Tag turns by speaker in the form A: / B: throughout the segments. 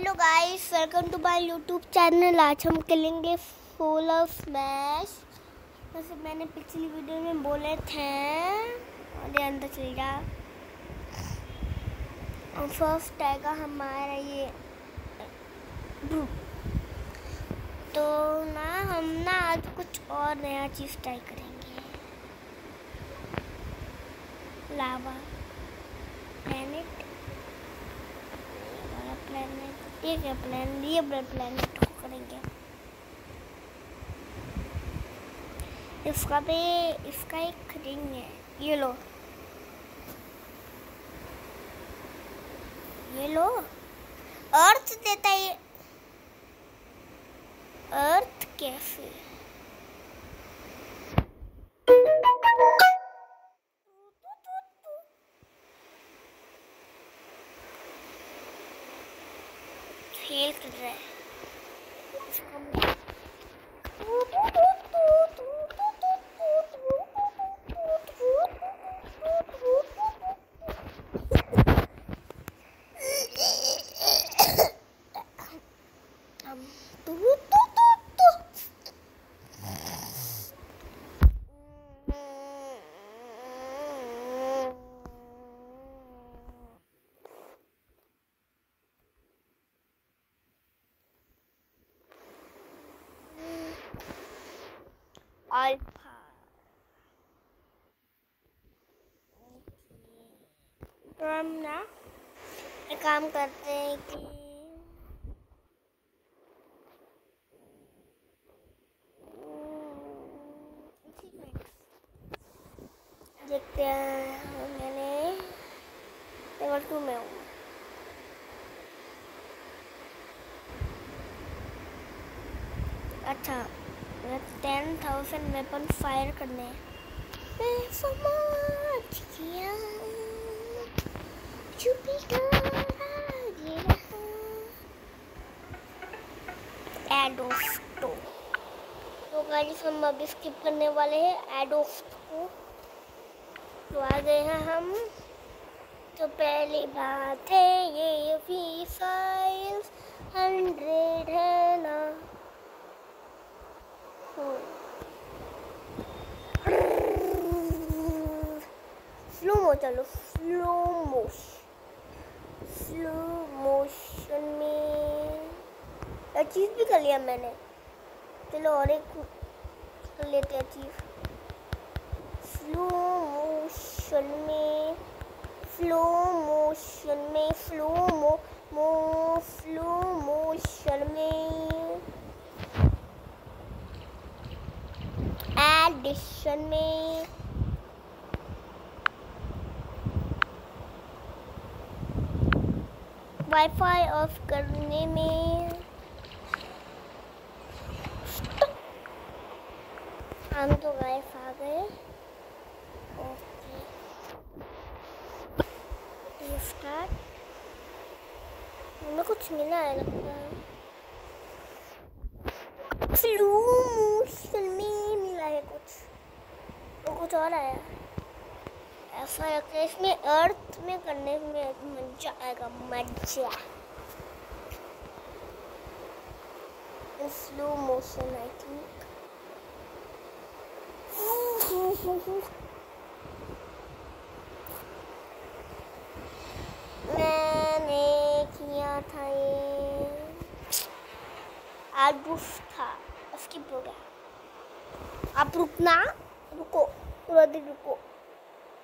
A: Hello guys welcome to my YouTube channel आज हम खेलेंगे फुल ऑफ़ स्मैश जैसे मैंने पिछली वीडियो में बोले थे, और ये अंदर चल जा। और फ़र्स्ट आएगा हमारा ये तो ना, हम ना आज कुछ और नया चीज़ ट्राई करेंगे। लावा प्लेनेट ये क्या प्लान ये प्लानट को करेंगे। इसका भी, इसका एक रिंग है, ये लो। ये लो। अर्थ देता है अर्थ कैफ़े। खेल कर रहा है। तो हम ना काम करते हैं कि देखते हैं मैंने लेवल टू में हूँ। अच्छा टेन थाउज़ेंड वेपन फायर करने। एडोस्टो तो हम अभी स्किप करने वाले हैं एडोस्ट को तो आ गए हैं हम। तो पहली बात है ये भी फाइल्स हंड्रेड है ना? स्लो मो चलो स्लो मोशन स्लो मोशन में। अचीव भी कर लिया मैंने। चलो और एक कर लेते अचीव स्लो मोशन में। स्लो मोशन में। Slow mo mo slow motion में। एडिशन में। वाईफाई ऑफ़ करने में। हम तो गायब आ गए। ओके। स्टार्ट हमें कुछ मिला है लगता है। में मिला है कुछ। तो कुछ और आया। ऐसा लगता है इसमें अर्थ में करने में मज़ा आएगा मज़ा स्लो मोशन आई थिंक मैंने किया था ये। आलूफ था उसकी गया। आप रुकना, रुको, थोड़ा देर रुको।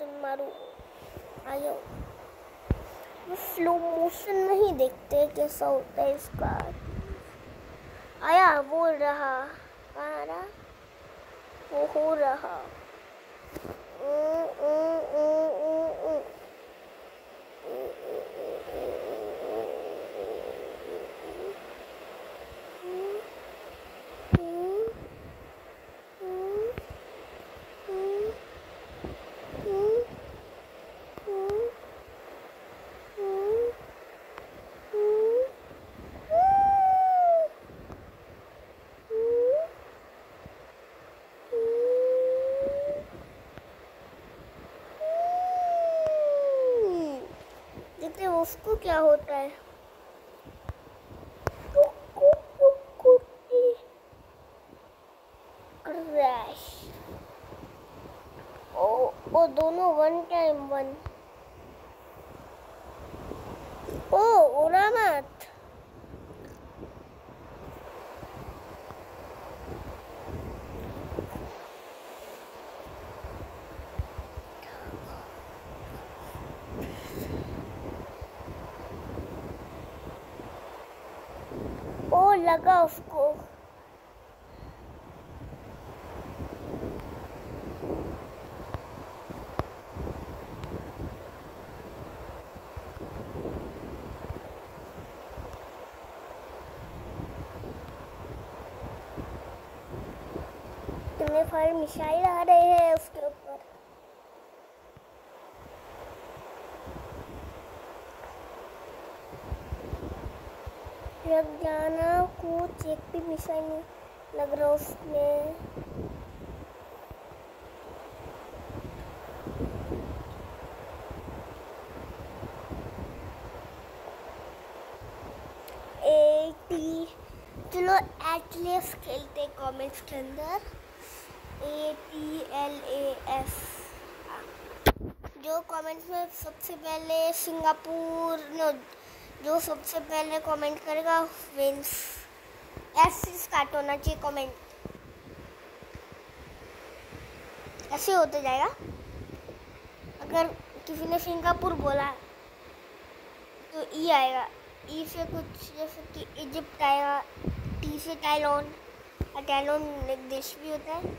A: तुम मारो आयो स्लो मोशन में ही देखते हैं कैसा होता है इसका। आया बोल रहा आ रहा वो हो रहा। उ, उ, उ, उ, उ. देखते हैं उसको क्या होता है वन टाइम वन ओ उड़ा ओ लगा उसको। तुम्हें फायर मिसाइल आ रहे हैं उसके ऊपर। लग जाना कुछ एक भी मिसाइल लग रहा उसमें। चलो एटलेस खेलते कमेंट्स के अंदर। A T L A S जो कमेंट्स में सबसे पहले सिंगापुर, नो, जो सबसे पहले कमेंट करेगा विंस ऐसे स्टार्ट होना चाहिए कमेंट ऐसे होते जाएगा। अगर किसी ने सिंगापुर बोला तो ई आएगा। ई से कुछ, जैसे कि इजिप्ट आएगा टी से टैलोन और टैलोन एक देश भी होता है।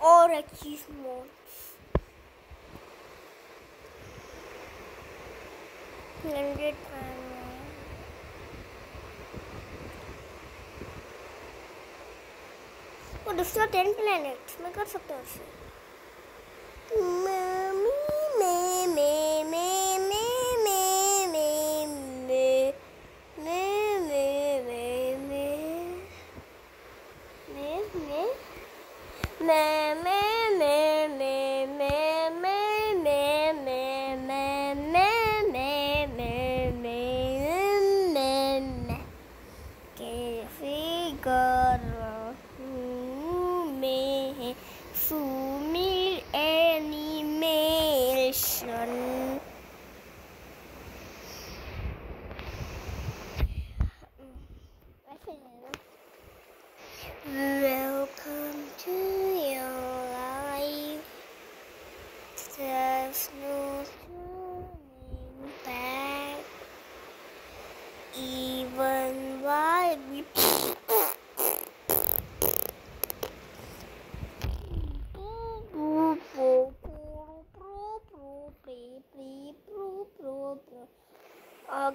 A: Ora, que दूसरा टेन प्लैनेट्स मैं कर सकता हूँ उससे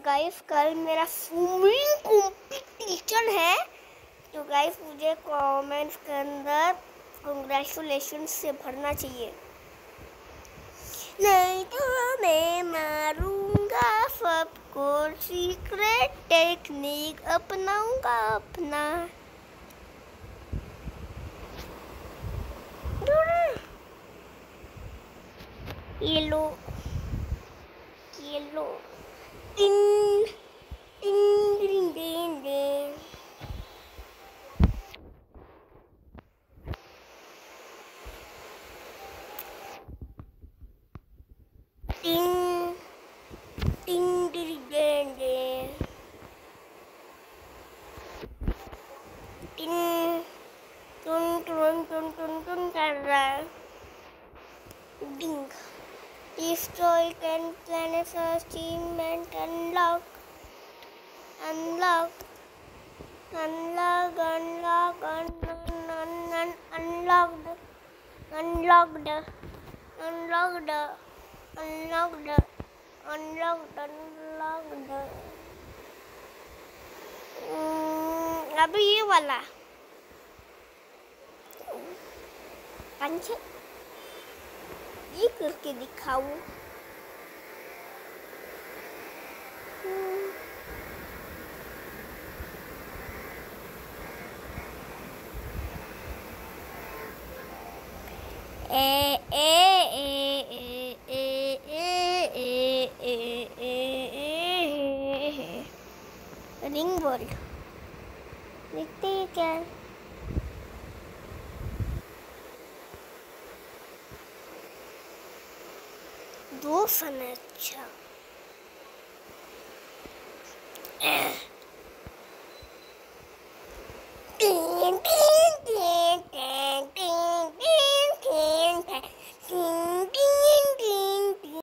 A: गाइस कल मेरा स्विमिंग कॉम्पिटिशन है। तो गाइस मुझे कमेंट्स के अंदर कंग्रेचुलेशन से भरना चाहिए। नहीं तो मैं मारूँगा सबको सीक्रेट टेक्निक अपनाऊँगा अपना। ये लो। Ding. Destroy ten planets achievement unlocked. Unlocked. Unlocked, unlocked, un, un, un, un, unlocked. Unlocked. Unlocked. Unlocked. Unlocked. Unlocked. Hmm, अभी ये वाला पंच dicas que de calmo. É, é, é, é, é, é, dwarf.